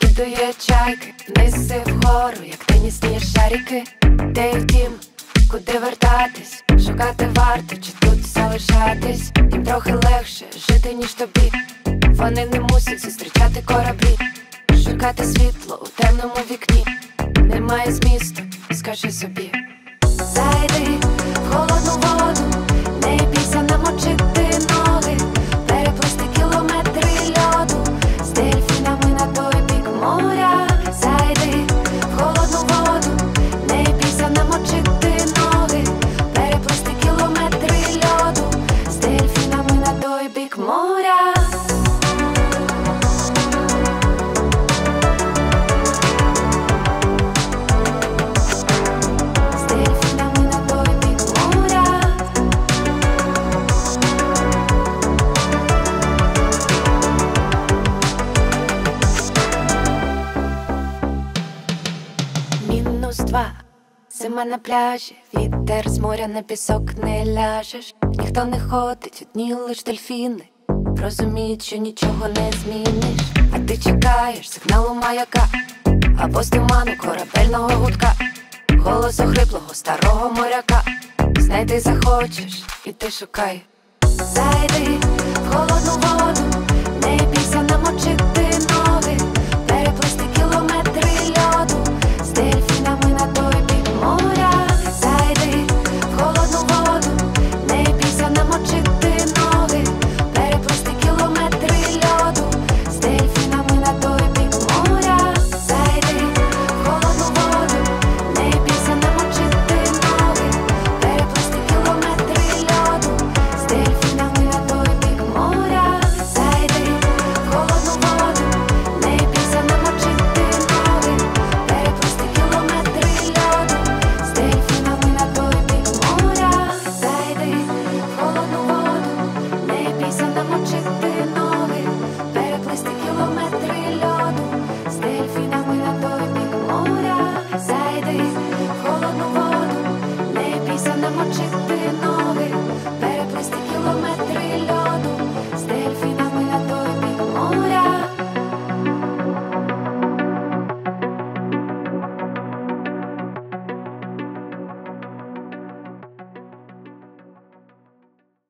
Падає чайки, неси вгору, як тенісні шарики. Де в дім, куди вертатись, шукати варто, чи тут залишатись. Їм трохи легше жити, ніж тобі. Вони не мусять зустрічати кораблі, шукати світло у темному вікні. Немає змісту, скажи собі. Зайди Два, зима на пляжі, вітер з моря на пісок не ляжеш. Ніхто не ходить, одні лиш дельфіни. Розуміють, що нічого не зміниш. А ти чекаєш сигналу маяка або з туману корабельного гудка, голос охриплого старого моряка. Знайти захочеш, і ти шукай. Зайди в холодну воду, не бійся намочити